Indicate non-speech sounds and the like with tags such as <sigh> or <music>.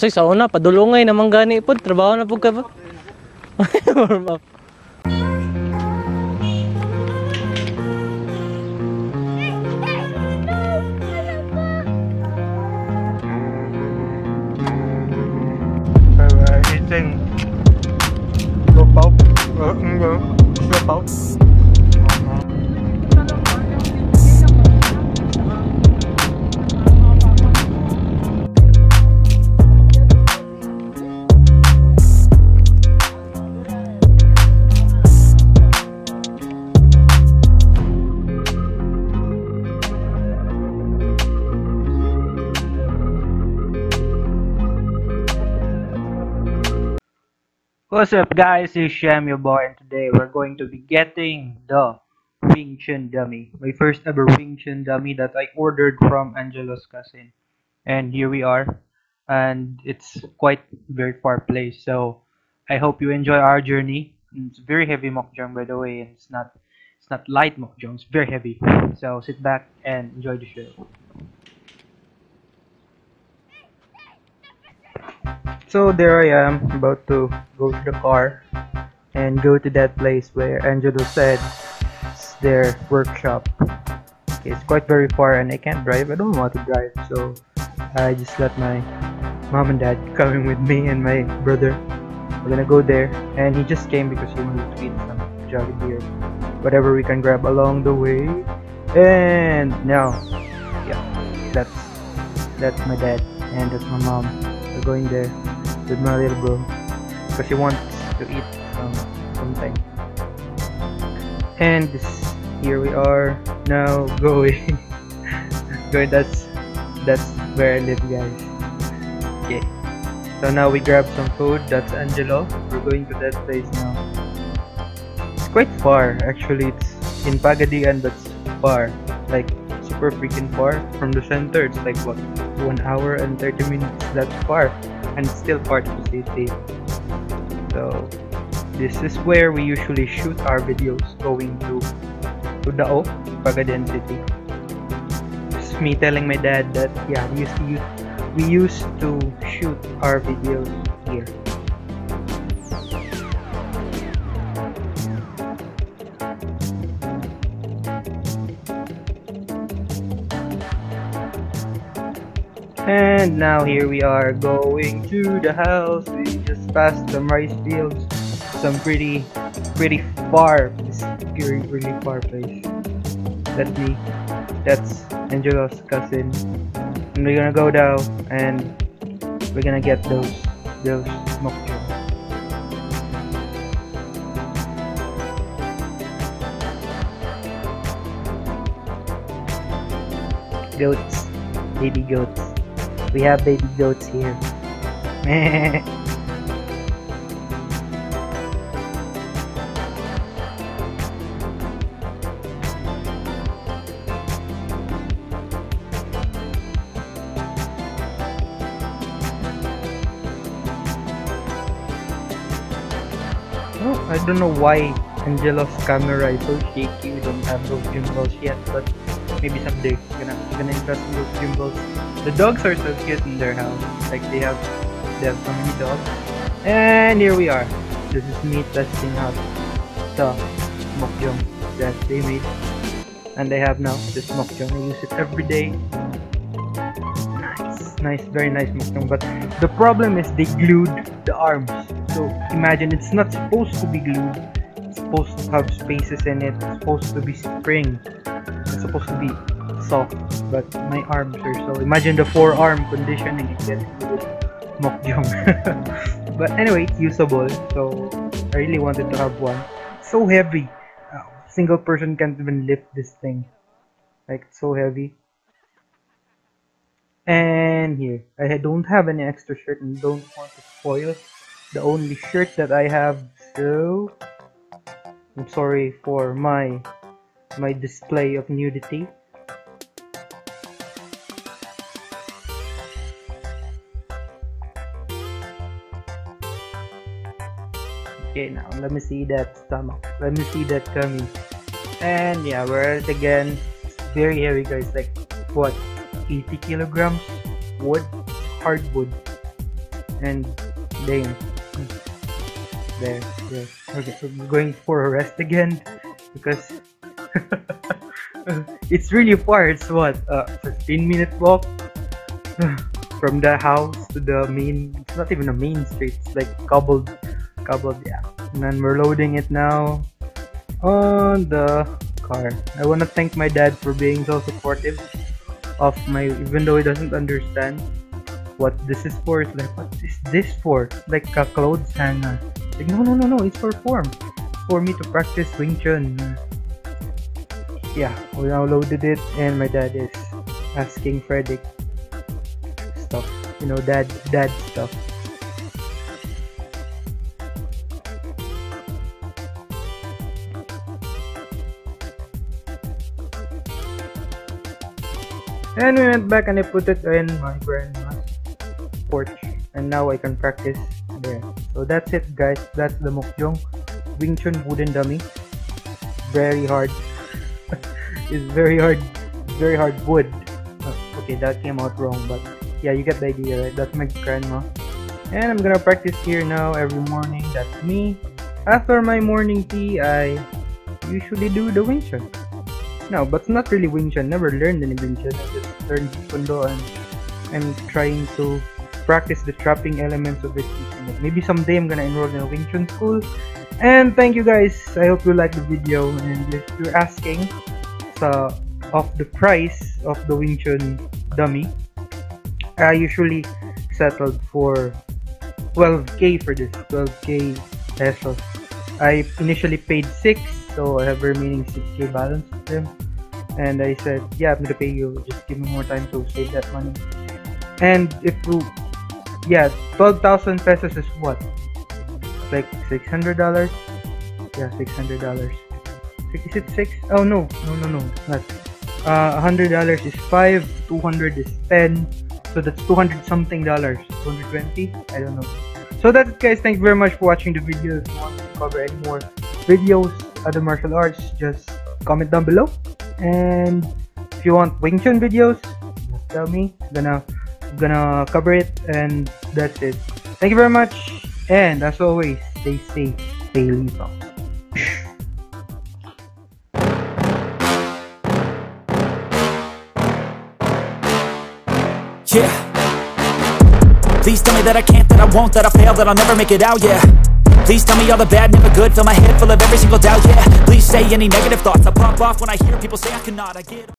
Say, sa una, padulungay naman gani po. Trabaho na po ka ba? Warm up. What's up guys, it's Shem your boy and today we're going to be getting the Wing Chun dummy. My first ever Wing Chun dummy that I ordered from Angelo's cousin. And here we are. And it's quite very far place. So I hope you enjoy our journey. It's very heavy mokjong by the way and it's not it's not light mokjong, it's very heavy. So sit back and enjoy the show. So there I am, about to go to the car and go to that place where Angelo said it's their workshop. Okay, it's quite very far and I can't drive. I don't want to drive, so I just let my mom and dad <laughs> coming with me and my brother. We're gonna go there, and he just came because he wanted to eat some Beer, whatever we can grab along the way. And now, yeah, that's that's my dad and that's my mom. We're going there with my little bro because he wants to eat some something. And here we are now <laughs> going. going. That's that's where I live, guys. Okay. So now we grab some food. That's Angelo. We're going to that place now. It's quite far, actually. It's in Pagadian, it's far. Like super freaking far from the center. It's like what one hour and 30 minutes. That's far, and still part of the city. So this is where we usually shoot our videos going to to Dao, Pagadian City. It's me telling my dad that yeah, we used to use, we used to shoot our videos here. And now here we are going to the house. We just passed some rice fields, some pretty, pretty far, really, really far place. That's me. That's Angelo's cousin. And we're gonna go down and we're gonna get those, those mokjo. Goats, baby goats. We have baby goats here. <laughs> Oh, I don't know why Angelo's camera is so shaky. We don't have those gimbals yet, but maybe someday we're gonna we're gonna invest in those gimbals. The dogs are so cute in their house. Like they have they have so many dogs. And here we are. This is me testing out the mokjong that they made. And they have now this mokjong. I use it every day. Nice, nice, very nice mokjong. But the problem is they glued the arms. So imagine it's not supposed to be glued. It's supposed to have spaces in it. It's supposed to be spring. It's supposed to be But my arms are so. Imagine the forearm conditioning with mokjong. <laughs> but anyway, it's usable. So I really wanted to have one. So heavy. Uh, single person can't even lift this thing. Like so heavy. And here, I don't have any extra shirt and don't want to spoil the only shirt that I have. So I'm sorry for my my display of nudity. Okay, now let me see that stomach. Let me see that tummy. And yeah, we're at again. Very heavy, guys. Like what? 80 kilograms wood, hardwood. and Dane. There, there. Okay, we're going for a rest again because <laughs> it's really far. It's what a 15 minute walk <sighs> from the house to the main. It's not even a main street. It's like cobbled, cobbled. Yeah. And then we're loading it now on the car. I want to thank my dad for being so supportive of my, even though he doesn't understand what this is for. It's like, what is this for? Like a clothes hanger. Like, no, no, no, no. It's for form. For me to practice Wing Chun. Yeah, we now loaded it, and my dad is asking Frederick stuff. You know, dad, dad stuff. And we went back and I put it in my grandma's porch. And now I can practice there. So that's it guys. That's the Mokjong Wing Chun wooden dummy. Very hard. <laughs> it's very hard. Very hard wood. Oh, okay, that came out wrong, but yeah, you get the idea, right? That's my grandma. And I'm gonna practice here now every morning. That's me. After my morning tea, I usually do the Wing Chun. No, but not really Wing Chun. Never learned any Wing Chun. I just learned Taekwondo and I'm trying to practice the trapping elements of it. Maybe someday I'm gonna enroll in a Wing Chun school. And thank you guys. I hope you liked the video. And if you're asking sa of the price of the Wing Chun dummy, I usually settled for 12k for this. 12k pesos. I initially paid 6 so I have remaining 6k balance them and I said yeah I'm gonna pay you. Just give me more time to save that money. And if you yeah 12,000 pesos is what? Like $600 yeah $600 is it 6 oh no no no no not. Uh $100 is 5 200 is 10 so that's 200 something dollars. 220 I don't know. So that's it guys. Thank you very much for watching the video. If you want to cover any more videos other martial arts just comment down below. And if you want Wing Chun videos tell me. Gonna gonna cover it and that's it. Thank you very much. And as always stay safe stay lethal. Yeah. Please tell me that I can't, that I won't, that I fail, that I'll never make it out, yeah. Please tell me all the bad, never good, fill my head full of every single doubt, yeah. Please say any negative thoughts, I pop off when I hear people say I cannot, I get